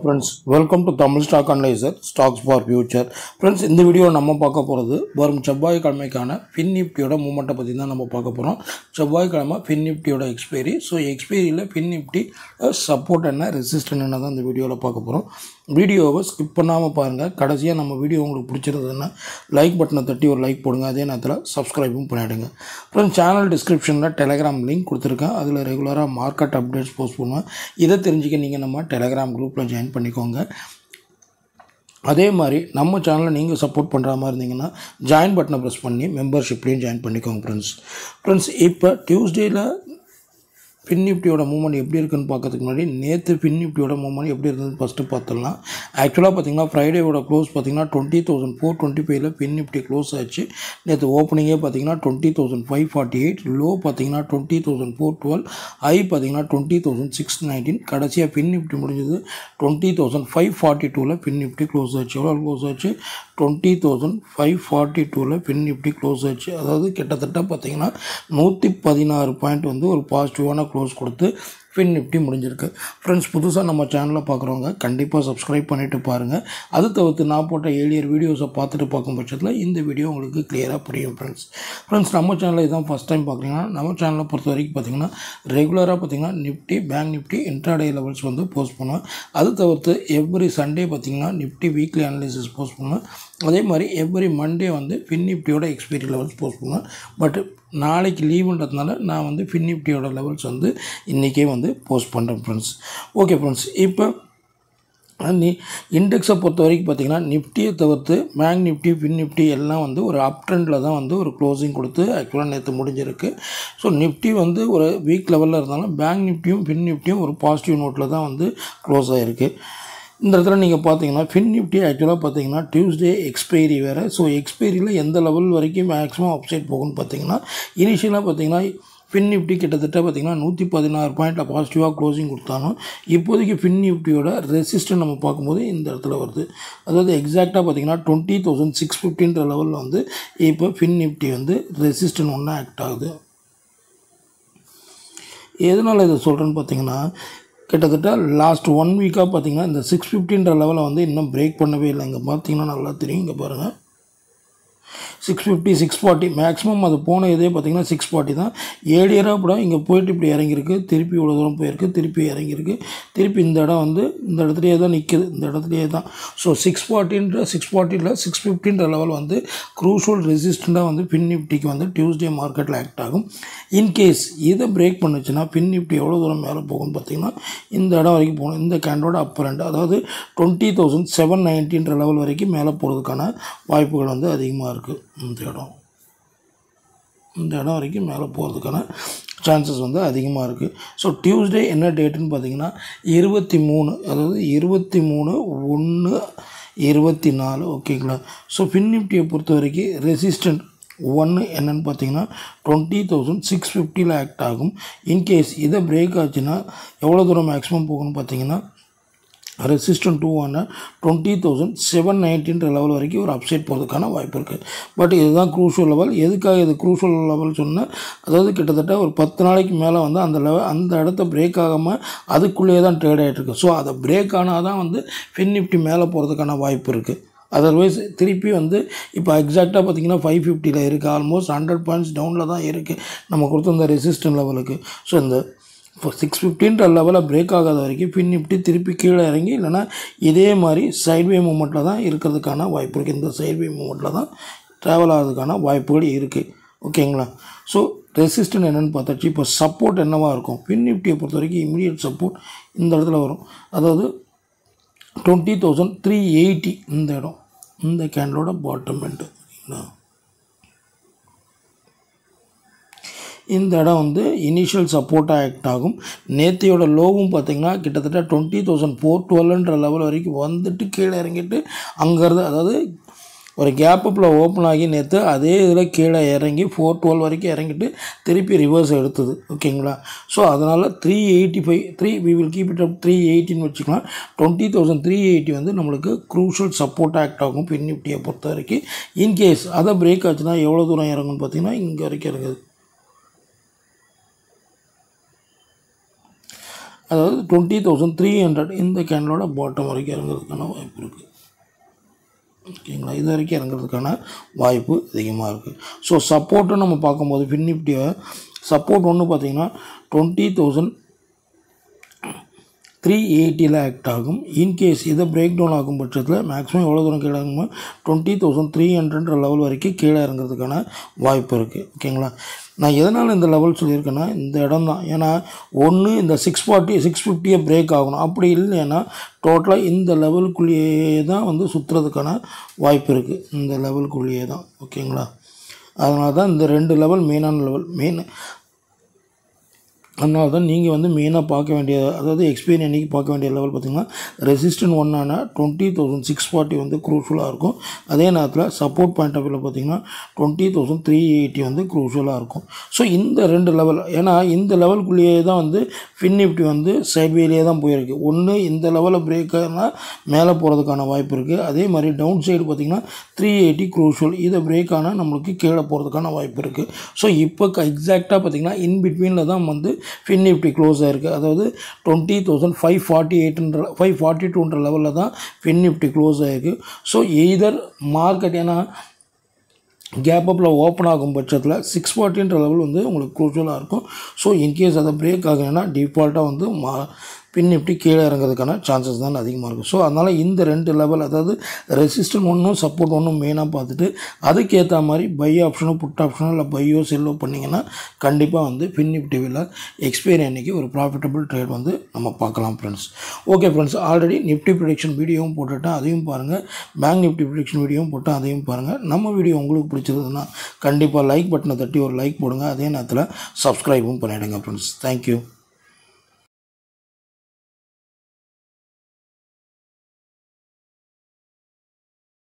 Friends welcome to Tamil stock analyser stocks for future friends இந்த video நம்ம பார்க்க போகிறது வரும் செவ்வாய்க்கிழமைக்கான ஃபின் நிஃப்டியோட மூமெண்ட்டை பற்றி தான் நம்ம பார்க்க போகிறோம் செவ்வாய்க்கிழமை ஃபின் நிஃப்டியோட எக்ஸ்பைரி ஸோ எக்ஸ்பைரியில் ஃபின் நிஃப்டி சப்போர்ட் என்ன ரெசிஸ்டன் என்ன தான் இந்த வீடியோவில் பார்க்க போகிறோம் வீடியோவை ஸ்கிப் பண்ணாமல் பாருங்கள் கடைசியாக நம்ம வீடியோ உங்களுக்கு பிடிச்சிருந்ததுன்னா லைக் பட்டனை தட்டி ஒரு லைக் போடுங்க. அதே நேரத்தில் சப்ஸ்கிரைபும் பண்ணிவிடுங்க ஃப்ரெண்ட்ஸ் சேனல் டிஸ்கிரிப்ஷனில் டெலகிராம் லிங்க் கொடுத்துருக்கேன். அதில் ரெகுலராக மார்க்கெட் அப்டேட்ஸ் போஸ்ட் பண்ணுவேன். இதை தெரிஞ்சுக்க நீங்கள் நம்ம டெலகிராம் குரூப்பில் ஜாயின் பண்ணிக்கோங்க. அதே மாதிரி நம்ம சேனலை நீங்கள் சப்போர்ட் பண்ணுற மாதிரி இருந்தீங்கன்னா ஜாயின் பட்டனை ப்ரெஸ் பண்ணி மெம்பர்ஷிப்லேயும் ஜாயின் பண்ணிக்கோங்க ஃப்ரெண்ட்ஸ் ஃப்ரெண்ட்ஸ் இப்போ டியூஸ்டேயில் பின் நிஃப்டியோட மூவ்மெண்ட் எப்படி இருக்குன்னு பார்க்கறதுக்கு முன்னாடி நேற்று பின் நிஃப்டியோட மூவ்மெண்ட் எப்படி இருந்தது ஃபஸ்ட்டு பார்த்துடலாம். ஆக்சுவலாக பார்த்தீங்கன்னா ஃப்ரைடேவோட க்ளோஸ் பார்த்தீங்கன்னா டுவெண்ட்டி தௌசண்ட் ஃபோர் டுவெண்ட்டி ஃபைவ்ல பின் நிஃப்டி க்ளோஸ் ஆச்சு. நேற்று ஓப்பனிங்கே பார்த்தீங்கன்னா twenty thousand five forty eight low பார்த்தீங்கன்னா twenty thousand four twelve high பார்த்திங்கன்னா டுவெண்ட்டி தௌசண்ட் சிக்ஸ் நைன்டீன் கடைசியாக பின் நிஃப்டி முடிஞ்சது டுவெண்ட்டி தௌசண்ட் ஃபைவ் ஃபார்ட்டி டூவில் பின் நிஃப்டி க்ளோஸ் ஆச்சு. எவ்வளோ க்ளோஸ் ஆச்சு? டுவெண்ட்டி தௌசண்ட் ஃபைவ் ஃபார்ட்டி டூவில் ஃபின் நிஃப்டி க்ளோஸ் ஆச்சு. அதாவது கிட்டத்தட்ட பார்த்திங்கன்னா நூற்றி பதினாறு பாயிண்ட் வந்து ஒரு பாசிட்டிவான க்ளோஸ் கொடுத்து ஃபின் நிஃப்டி முடிஞ்சிருக்கு. ஃப்ரெண்ட்ஸ் புதுசாக நம்ம சேனலை பார்க்குறவங்க கண்டிப்பாக சப்ஸ்கிரைப் பண்ணிவிட்டு பாருங்கள் அது தவிர்த்து நான் போட்ட ஏழியர் வீடியோஸை பார்த்துட்டு பார்க்கும் பட்சத்தில் இந்த வீடியோ உங்களுக்கு கிளியராக புரியும் ஃப்ரெண்ட்ஸ் ஃப்ரெண்ட்ஸ் நம்ம சேனலை இதான் ஃபஸ்ட் டைம் பார்க்குறீங்கன்னா நம்ம சேனலை பொறுத்த வரைக்கும் பார்த்தீங்கன்னா ரெகுலராக பார்த்தீங்கன்னா Nifty bank Nifty intraday levels வந்து போஸ்ட் பண்ணுவேன். அது தவிர்த்து எவ்ரி சண்டே பார்த்தீங்கன்னா நிஃப்டி வீக்லி அனலிசிஸ் போஸ்ட் பண்ணுவேன். அதே மாதிரி எவ்ரி மண்டே வந்து ஃபின் நிஃப்டியோட எக்ஸ்பீரியன் லெவல்ஸ் போஸ்ட் பண்ணுவேன். பட் நாளைக்கு லீவுன்றதுனால நான் வந்து ஃபின்னிஃப்டியோட லெவல்ஸ் வந்து இன்றைக்கே வந்து போஸ்ட் பண்ணுறேன் ஃப்ரெண்ட்ஸ் ஓகே ஃப்ரெண்ட்ஸ் இப்போ நீ இண்டெக்ஸை பொறுத்த வரைக்கும் பார்த்தீங்கன்னா நிஃப்டியை தவிர்த்து மேங் நிஃப்டி ஃபின் நிஃப்டி எல்லாம் வந்து ஒரு அப் ட்ரெண்டில் தான் வந்து ஒரு க்ளோசிங் கொடுத்து ஆக்சுவலாக நேற்று முடிஞ்சிருக்கு. ஸோ நிஃப்டி வந்து ஒரு வீக் லெவலில் இருந்தாலும் பேங்க் நிஃப்டியும் ஃபின் நிஃப்டியும் ஒரு பாசிட்டிவ் நோட்டில் தான் வந்து க்ளோஸ் ஆகிருக்கு இந்த இடத்துல நீங்கள் பார்த்தீங்கன்னா ஃபின் நிஃப்டி ஆக்சுவலாக பார்த்தீங்கன்னா டியூஸ்டே எக்ஸ்பைரி வேறு. ஸோ எக்ஸ்பைரியில் எந்த லெவல் வரைக்கும் மேக்ஸிமம் அப்சைட் போகும்னு பார்த்தீங்கன்னா இனிஷியலாக பார்த்தீங்கன்னா ஃபின் நிஃப்டி கிட்டத்தட்ட பார்த்திங்கன்னா நூற்றி பதினாறு பாயிண்டில் பாசிட்டிவாக க்ளோசிங் கொடுத்தாலும் இப்போதைக்கு ஃபின் நிஃப்டியோட ரெசிஸ்டன் நம்ம பார்க்கும்போது இந்த இடத்துல வருது. அதாவது எக்ஸாக்டாக பார்த்திங்கன்னா டுவெண்ட்டி தௌசண்ட் சிக்ஸ் ஃபிஃப்டின்ற லெவலில் வந்து இப்போ ஃபின் நிஃப்டி வந்து ரெசிஸ்டன் ஒன்றா ஆக்ட் ஆகுது. எதனால் இதை சொல்கிறேன்னு பார்த்தீங்கன்னா கிட்டத்தட்ட லாஸ்ட் ஒன் வீக்காக பார்த்தீங்கன்னா இந்த சிக்ஸ் ஃபிஃப்டின்ற லெவலை வந்து இன்னும் பிரேக் பண்ணவே இல்லை இங்கே பார்த்தீங்கன்னா நல்லா தெரியும் இங்கே பாருங்கள் six fifty six forty maximum அது போன இதே பார்த்தீங்கன்னா சிக்ஸ் ஃபார்ட்டி தான். ஏழியராக இயராக கூட இங்கே போயிட்டு இப்படி இறங்கியிருக்கு. திருப்பி இவ்வளோ தூரம் போயிருக்கு. திருப்பி இறங்கியிருக்கு. திருப்பி இந்த இடம் வந்து இந்த இடத்துலையே தான் நிற்குது இந்த இடத்துலையே தான். ஸோ சிக்ஸ் ஃபார்ட்டின்ற சிக்ஸ் ஃபார்ட்டியில் சிக்ஸ் ஃபிஃப்டின்ற லெவல் வந்து க்ரூஷுவல் ரெசிஸ்டண்ட்டாக வந்து பின் நிஃப்டிக்கு வந்து டியூஸ்டே மார்க்கெட்டில் ஆக்ட் ஆகும். இன்கேஸ் இதை பிரேக் பண்ணுச்சுன்னா பின் நிஃப்டி எவ்வளோ தூரம் மேலே போகும்னு பார்த்தீங்கன்னா இந்த இடம் வரைக்கும் போகணும். இந்த கேண்டோட அப்பர் ரெண்டு அதாவது டுவெண்ட்டி தௌசண்ட் செவன் நைன்ட்டின்ற லெவல் வரைக்கும் மேலே போகிறதுக்கான வாய்ப்புகள் வந்து அதிகமாக இருக்குது இந்த இடம். இந்த இடம் வரைக்கும் மேலே போகிறதுக்கான சான்சஸ் வந்து அதிகமாக இருக்குது ஸோ டியூஸ்டே என்ன டேட்டுன்னு பார்த்தீங்கன்னா இருபத்தி மூணு அதாவது இருபத்தி மூணு ஒன்று இருபத்தி நாலு ஓகேங்களா ஸோ ஃபின் நிஃப்டியை பொறுத்த வரைக்கும் ரெசிஸ்டன்ட் ஒன்று என்னென்னு பார்த்தீங்கன்னா டுவெண்ட்டி தௌசண்ட் சிக்ஸ் ஃபிஃப்டியில் ஆக்ட் ஆகும். இன்கேஸ் இதை பிரேக் ஆச்சுன்னா எவ்வளோ தூரம் மேக்ஸிமம் போகணும்னு பார்த்தீங்கன்னா resistance two hundred twenty thousand seven நைன்டின்ற level வரைக்கும் ஒரு அப்சைட் போகிறதுக்கான வாய்ப்பு இருக்குது பட் இதுதான் க்ரூஷுவல் லெவல் எதுக்காக இது க்ரூஷுவல் லெவல் சொன்னால் அதாவது கிட்டத்தட்ட ஒரு பத்து நாளைக்கு மேலே வந்து அந்த லெவல் அந்த இடத்த பிரேக் ஆகாமல் அதுக்குள்ளேயே தான் ட்ரேட் ஆகிட்டுருக்கு ஸோ அதை பிரேக் ஆனால் தான் வந்து ஃபின் நிஃப்டி மேலே போகிறதுக்கான வாய்ப்பு இருக்குது அதர்வைஸ் திருப்பி வந்து இப்போ எக்ஸாக்டாக பார்த்தீங்கன்னா ஃபைவ் ஃபிஃப்டியில் இருக்குது ஆல்மோஸ்ட் ஹண்ட்ரட் பாயிண்ட்ஸ் டவுனில் தான் இருக்குது நம்ம கொடுத்த இந்த ரெசிஸ்டன் லெவலுக்கு ஸோ இந்த இப்போ சிக்ஸ் ஃபிஃப்டின்ற லெவலில் பிரேக் ஆகாத வரைக்கும் பின் நிப்டி திருப்பி கீழே இறங்கி இல்லைனா இதே மாதிரி சைட்வே மூமெண்ட்டில் தான் இருக்கிறதுக்கான வாய்ப்பு இருக்குது இந்த சைட்வே மூமெண்ட்டில் தான் ட்ராவல் ஆகிறதுக்கான வாய்ப்புகள் இருக்குது ஓகேங்களா ஸோ ரெசிஸ்டன் என்னென்னு பார்த்தாச்சு. இப்போ சப்போர்ட் என்னவாக இருக்கும்? பின் நிஃப்டியை பொறுத்த வரைக்கும் இமீடியட் சப்போர்ட் இந்த இடத்துல வரும். அதாவது டுவெண்ட்டி தௌசண்ட் த்ரீ எயிட்டி இந்த இடம். இந்த கேண்டலோட பாட்டம் எண்டு ஓகேங்களா இந்த இடம் வந்து இனிஷியல் சப்போர்ட்டாக ஆக்ட் ஆகும். நேத்தியோட லோவும் பார்த்திங்கன்னா கிட்டத்தட்ட டுவெண்ட்டி தௌசண்ட் ஃபோர் டுவெல்ன்ற லெவல் வரைக்கும் வந்துட்டு கீழே இறங்கிட்டு அங்கேருந்து அதாவது ஒரு கேப் அப்பில் ஓப்பன் ஆகி நேற்று அதே இதில் கீழே இறங்கி ஃபோர் டுவெல் வரைக்கும் இறங்கிட்டு திருப்பி ரிவர்ஸ் எடுத்தது. ஓகேங்களா ஸோ அதனால் three eighty five three we will keep it up three எயிட்டின்னு வச்சுக்கலாம். டுவெண்ட்டி தௌசண்ட் த்ரீ எயிட்டி வந்து நம்மளுக்கு க்ரூஷியல் சப்போர்ட் ஆக்ட் ஆகும். பின் நிஃப்டியை பொறுத்த வரைக்கும். இன்கேஸ் அதை பிரேக் ஆச்சுன்னா எவ்வளோ தூரம் இறங்கும்னு பார்த்தீங்கன்னா இங்கே வரைக்கும் இறங்குது. அதாவது டுவெண்ட்டி தௌசண்ட் த்ரீ ஹண்ட்ரட் இந்த கேண்டலோட பாட்டம் வரைக்கும் இறங்குறதுக்கான வாய்ப்பு இருக்குது ஓகேங்களா இது வரைக்கும் இறங்குறதுக்கான வாய்ப்பு அதிகமாக இருக்குது ஸோ சப்போர்ட்டு நம்ம பார்க்கும்போது ஃபின்னிஃப்டியை சப்போர்ட் ஒன்று பார்த்தீங்கன்னா டுவெண்ட்டி தௌசண்ட் த்ரீ எயிட்டியில் ஆக்ட் ஆகும். இன்கேஸ் இதை பிரேக் டவுன் ஆகும் பட்சத்தில் மேக்ஸிமம் எவ்வளோ தூரம் கீழே இறங்குமோ twenty thousand three hundred level வரைக்கும் கீழே இறங்குறதுக்கான வாய்ப்பு இருக்குது ஓகேங்களா நான் எதனால் இந்த லெவல் சொல்லியிருக்கேன்னா இந்த இடம் தான். ஏன்னா ஒன்று இந்த சிக்ஸ் ஃபார்ட்டி சிக்ஸ் ஃபிஃப்டியை பிரேக் ஆகணும். அப்படி இல்லைன்னா டோட்டலாக இந்த லெவலுக்குள்ளேயே தான் வந்து சுற்றுறதுக்கான வாய்ப்பு இருக்குது இந்த லெவலுக்குள்ளேயே தான். ஓகேங்களா அதனால தான் இந்த ரெண்டு லெவல் மெயினான லெவல் மெயின் அதனால தான் நீங்கள் வந்து மெயினாக பார்க்க வேண்டிய அதாவது எக்ஸ்பீரியன் அன்றைக்கி பார்க்க வேண்டிய லெவல் பார்த்திங்கன்னா ரெசிஸ்டன்ட் ஒன்னானா டுவெண்ட்டி தௌசண்ட் சிக்ஸ் ஃபார்ட்டி வந்து குரூஷலாக இருக்கும். அதே நேரத்தில் சப்போர்ட் பாயிண்ட் ஆஃப் வியூவில் பார்த்திங்கன்னா டுவெண்ட்டி தௌசண்ட் த்ரீ எயிட்டி வந்து குரூஷலாக இருக்கும். ஸோ இந்த ரெண்டு லெவல் ஏன்னா இந்த லெவலுக்குள்ளேயே தான் வந்து ஃபின் நிஃப்டி வந்து சைட்வேலேயே தான் போயிருக்கு. ஒன்று இந்த லெவலில் பிரேக் ஆனால் மேலே போகிறதுக்கான வாய்ப்பு இருக்குது அதே மாதிரி டவுன் சைடு பார்த்திங்கன்னா த்ரீ எயிட்டி குரூஷல் இதை பிரேக் ஆனால் நம்மளுக்கு கீழே போகிறதுக்கான வாய்ப்பு இருக்குது ஸோ இப்போ எக்ஸாக்டாக பார்த்திங்கன்னா இன் பிட்வீனில் தான் வந்து ஃபின் நிஃப்டி க்ளோஸ் ஆகிருக்கு அதாவது டுவெண்ட்டி தௌசண்ட் ஃபைவ் ஃபார்ட்டி எயிட்ன்ற ஃபைவ் ஃபார்ட்டி டூன்ற லெவலில் தான் ஃபின் நிஃப்டி க்ளோஸ் ஆகிருக்கு ஸோ எய்தர் மார்க்கெட் ஏன்னா கேப் அப்பில் ஓப்பன் ஆகும் பட்சத்தில் சிக்ஸ் ஃபார்ட்டின்ற லெவல் வந்து உங்களுக்கு க்ரூஷலாக இருக்கும். ஸோ இன்கேஸ் அதை பிரேக் ஆகலைன்னா டிஃபால்ட்டாக வந்து மா பின் நிஃப்டி கீழே இறங்கிறதுக்கான சான்சஸ் தான் அதிகமாக இருக்கும். ஸோ அதனால் இந்த ரெண்டு லெவல் அதாவது ரெசிஸ்டன் ஒன்றும் சப்போர்ட் ஒன்றும் மெயினாக பார்த்துட்டு அதுக்கேற்ற மாதிரி பை ஆப்ஷனோ புட் ஆப்ஷனோ இல்லை பையோ செல்லோ பண்ணிங்கன்னா கண்டிப்பாக வந்து பின் நிஃப்டிவில் எக்ஸ்பைரி அன்றைக்கி ஒரு ப்ராஃபிட்டபிள் ட்ரேட் வந்து நம்ம பார்க்கலாம் friends okay friends already Nifty prediction வீடியோவும் போட்டுட்டேன். அதையும் பாருங்கள் பேங்க் நிஃப்டி ப்ரிடிக்ஷன் வீடியோவும் போட்டேன். அதையும் பாருங்கள் நம்ம வீடியோ உங்களுக்கு பிடிச்சதுன்னா கண்டிப்பாக லைக் பட்டனை தட்டி ஒரு லைக் போடுங்க. அதே நேரத்தில் சப்ஸ்கிரைபும் பண்ணிவிடுங்க ஃப்ரெண்ட்ஸ் தேங்க்யூ